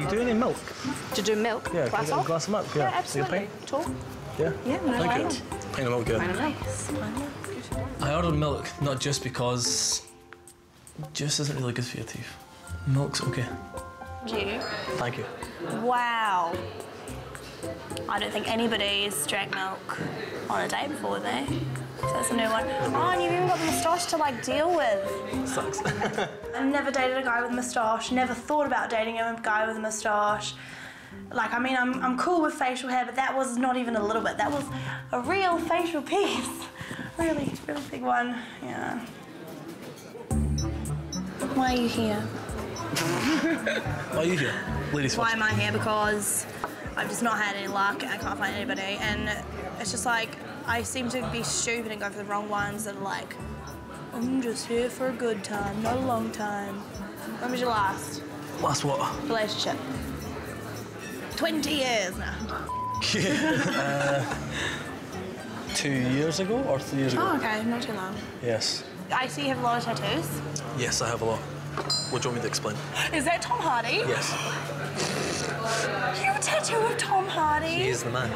Do you do any milk? To do milk? Yeah, can I glass get a glass of milk? Yeah. Yeah, absolutely. pint? Talk. Yeah. Yeah, no Thank problem. you. Pint of milk, yeah. I don't. I ordered milk not just because juice isn't really good for your teeth. Milk's okay. Do you? Thank you. Wow. I don't think anybody's drank milk on a day before, have they? So that's a new one. Oh, and you've even got the moustache to like deal with. Sucks. I've never dated a guy with a moustache, never thought about dating a guy with a moustache. Like, I mean, I'm, I'm cool with facial hair, but that was not even a little bit. That was a real facial piece. Really, really big one, yeah. Why are you here? Why are you here? Ladies Why am I here? Because I've just not had any luck and I can't find anybody. And it's just like, I seem to be stupid and go for the wrong ones that are like, I'm just here for a good time, not a long time. When was your last Last what? relationship? 20 years now. uh, two years ago or three years ago? Oh, okay, not too long. Yes. I see you have a lot of tattoos. Yes, I have a lot. What do you want me to explain? Is that Tom Hardy? Yes. You have a tattoo of Tom Hardy? He is the man.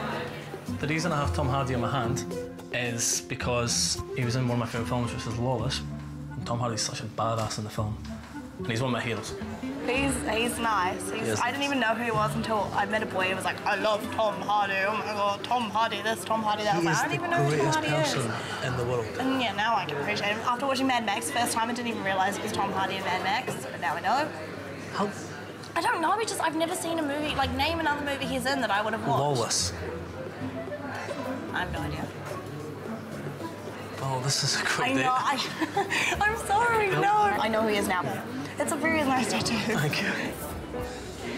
The reason I have Tom Hardy on my hand is because he was in one of my favourite films, which is Lawless. And Tom Hardy's such a badass in the film. And he's one of my heroes. He's he's nice. He's, He I didn't even know who he was until I met a boy who was like, I love Tom Hardy. Oh my god, Tom Hardy this, Tom Hardy that. I was like, I don't even know who Tom Hardy person is. in the world. And yeah, now I can appreciate him. After watching Mad Max, first time I didn't even realise it was Tom Hardy in Mad Max, but now I know. How I don't know. He just I've never seen a movie like name another movie he's in that I would have watched. lawless. I have no idea. Oh, this is a great I date. know. I, I'm sorry. Nope. No. I know who he is now. It's a very nice tattoo. Thank you.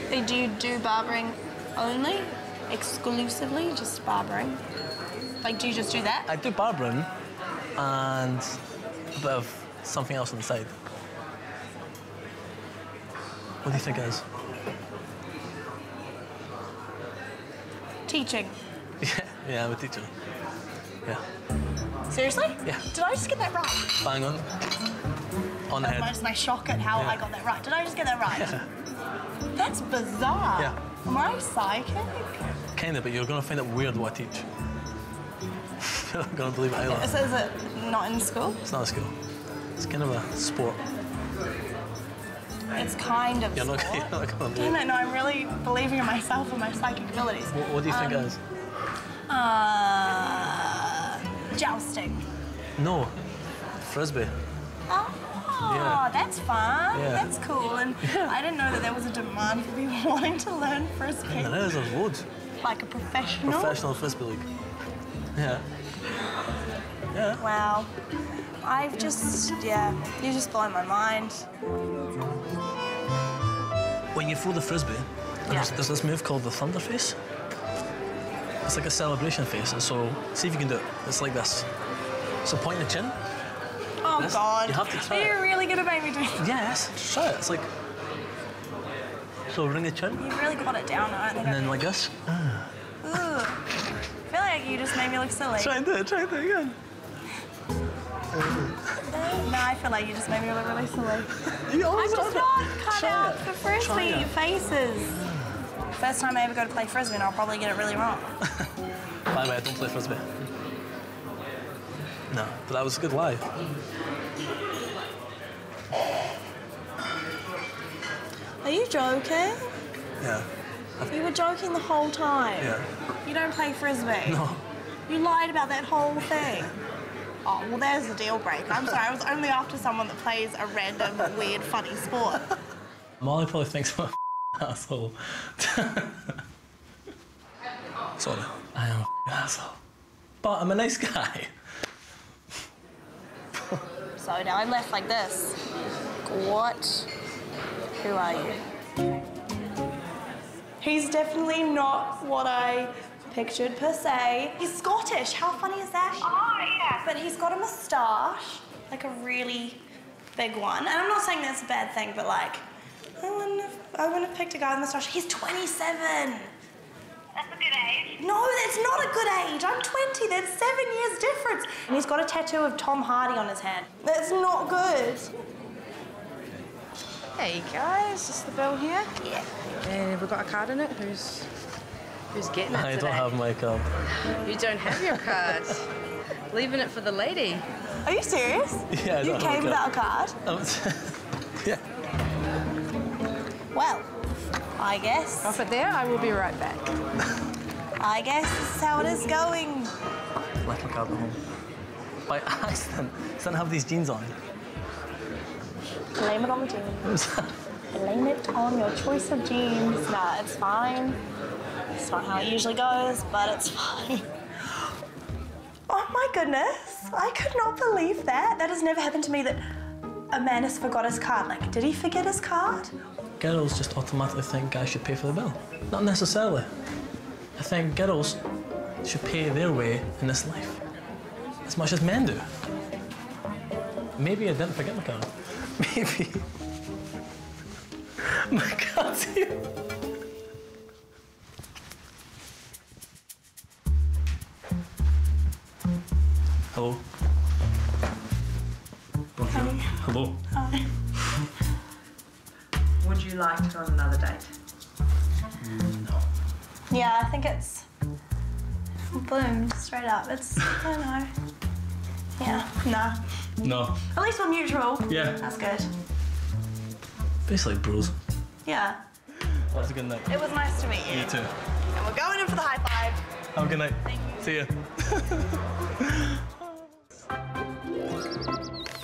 Hey, Do you do barbering only? Exclusively? Just barbering? Like, do you just do that? I do barbering and a bit of something else on the side. What do you think it is? Teaching. Yeah, yeah, I'm a teacher. Yeah, Seriously? Yeah. Did I just get that right? bang on. On the head. just my shock at how Yeah. I got that right. Did I just get that right? That's bizarre. Yeah. Am I psychic? Kinda, but you're gonna find it weird what I teach. you're not gonna believe it either. So is it not in school? It's not a school. It's kind of a sport. It's kind of You're not, sport. you're not gonna believe it, it. no, I'm really believing in myself and my psychic abilities. What, what do you think Um, it is? Uh, jousting. No, frisbee. Oh, Yeah. that's fun. Yeah. That's cool. And I didn't know that there was a demand for people wanting to learn frisbee. There is, there's loads. Like a professional. Professional frisbee league. Yeah. Yeah. Wow. I've just, yeah, you just blow my mind. When you throw the frisbee, there's, there's this move called the thunder face. It's like a celebration face, and so see if you can do it. It's like this. So point the chin. Oh, This- God. you have to try Are you it. really to make me do Yes, try it. It's like. So ring the chin, You've really got it down. Think and then like this. Ugh. Ah. I feel like you just made me look silly. Try and do it. Try and do it again. No, I feel like you just made me look really silly. You I'm just not cut out it. for Try faces. First time I ever go to play frisbee, and I'll probably get it really wrong. By the way, I don't play frisbee. No, but that was a good lie. Are you joking? Yeah. You were joking the whole time. Yeah. You don't play frisbee. No. You lied about that whole thing. Oh, well, there's the deal breaker. I'm sorry, I was only after someone that plays a random, weird, funny sport. Molly probably thinks I'm a asshole. Sorry. I am an asshole. But I'm a nice guy. So now I'm left like this. What? Who are you? He's definitely not what I pictured per se. He's Scottish. How funny is that? Oh, yeah. But he's got a moustache, like a really big one. And I'm not saying that's a bad thing, but like, I wouldn't have, I wouldn't have picked a guy with a moustache. He's 27. That's a good age. No, that's not a good age. I'm 20. That's seven years difference. And he's got a tattoo of Tom Hardy on his hand. That's not good. Hey guys, is the bill here? Yeah. never got a card in it. Who's who's getting it I today? don't have my card. You don't have your card. Leaving it for the lady. Are you serious? Yeah, I You don't have came a without a card? Yeah. Well, I guess. Drop it there. I will be right back. I guess this is how it is going. Left my card at home. By accident. 'cause I didn't have these jeans on. Blame it on the jeans. Blame it on your choice of jeans. Nah, it's fine. It's not how it usually goes, but it's fine. Oh my goodness. I could not believe that. That has never happened to me that a man has forgot his card. Like, did he forget his card? Girls just automatically think guys should pay for the bill. Not necessarily. I think girls should pay their way in this life as much as men do. Maybe I didn't forget my card. Maybe. my card's here. Hello. Bonjour. Hello. Would you like to go on another date? No. Yeah, I think it's. Boom, straight up. It's. I don't know. Yeah, nah. No. At least we're mutual. Yeah. That's good. Basically, bros. Yeah. That was a good night. It was nice to meet you. You too. And we're going in for the high five. Have a good night. Thank you. See ya.